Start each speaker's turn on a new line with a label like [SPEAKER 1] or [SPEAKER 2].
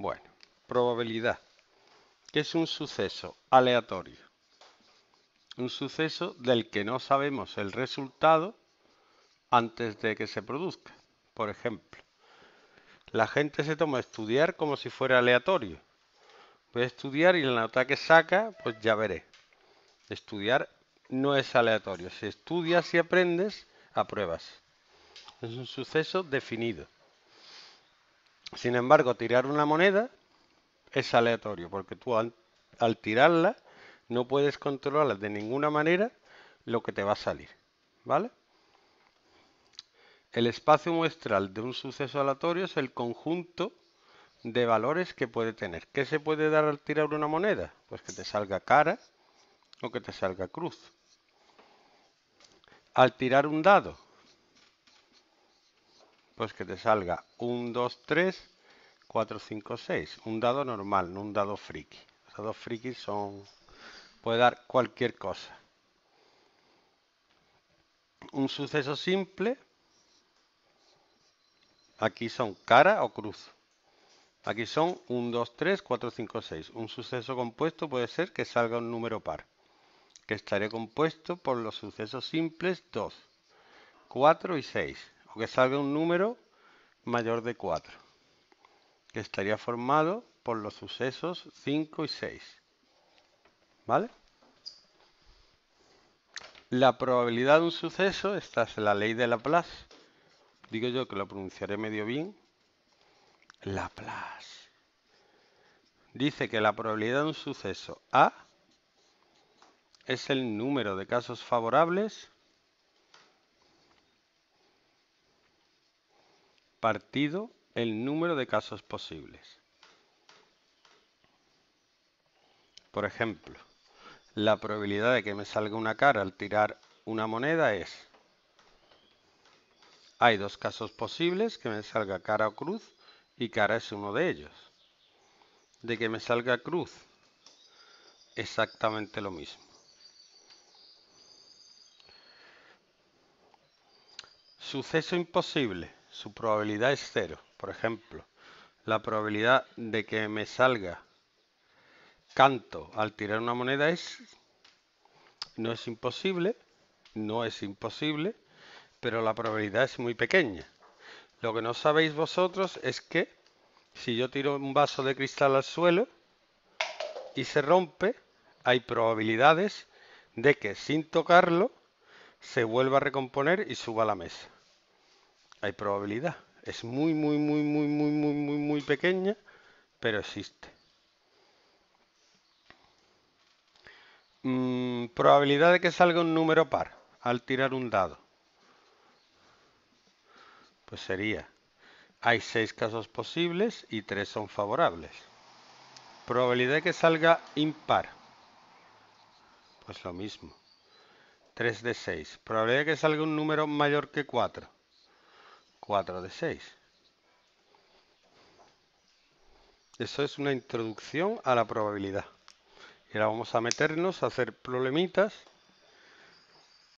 [SPEAKER 1] Bueno, probabilidad. ¿Qué es un suceso aleatorio? Un suceso del que no sabemos el resultado antes de que se produzca. Por ejemplo, la gente se toma a estudiar como si fuera aleatorio. Voy a estudiar y la nota que saca, pues ya veré. Estudiar no es aleatorio. Si estudias y aprendes, apruebas. Es un suceso definido. Sin embargo, tirar una moneda es aleatorio, porque tú al, tirarla no puedes controlar de ninguna manera lo que te va a salir. ¿Vale? El espacio muestral de un suceso aleatorio es el conjunto de valores que puede tener. ¿Qué se puede dar al tirar una moneda? Pues que te salga cara o que te salga cruz. Al tirar un dado, pues que te salga 1, 2, 3, 4, 5, 6. Un dado normal, no un dado friki. Los dados friki son... puede dar cualquier cosa. Un suceso simple. Aquí son cara o cruz. Aquí son 1, 2, 3, 4, 5, 6. Un suceso compuesto puede ser que salga un número par, que estaré compuesto por los sucesos simples 2, 4 y 6 o que salga un número mayor de 4, que estaría formado por los sucesos 5 y 6. ¿Vale? La probabilidad de un suceso, esta es la ley de Laplace, digo yo que lo pronunciaré medio bien, Laplace. Dice que la probabilidad de un suceso A es el número de casos favorables partido el número de casos posibles. Por ejemplo, la probabilidad de que me salga una cara al tirar una moneda es... Hay dos casos posibles, que me salga cara o cruz, y cara es uno de ellos. De que me salga cruz, exactamente lo mismo. Suceso imposible su probabilidad es cero. Por ejemplo, la probabilidad de que me salga canto al tirar una moneda es no es imposible, no es imposible, pero la probabilidad es muy pequeña. Lo que no sabéis vosotros es que si yo tiro un vaso de cristal al suelo y se rompe, hay probabilidades de que sin tocarlo se vuelva a recomponer y suba a la mesa hay probabilidad. Es muy, muy, muy, muy, muy, muy, muy, muy pequeña, pero existe. Mm, probabilidad de que salga un número par al tirar un dado. Pues sería, hay seis casos posibles y tres son favorables. Probabilidad de que salga impar. Pues lo mismo. 3 de 6. Probabilidad de que salga un número mayor que 4. 4 de 6. Eso es una introducción a la probabilidad. Y ahora vamos a meternos a hacer problemitas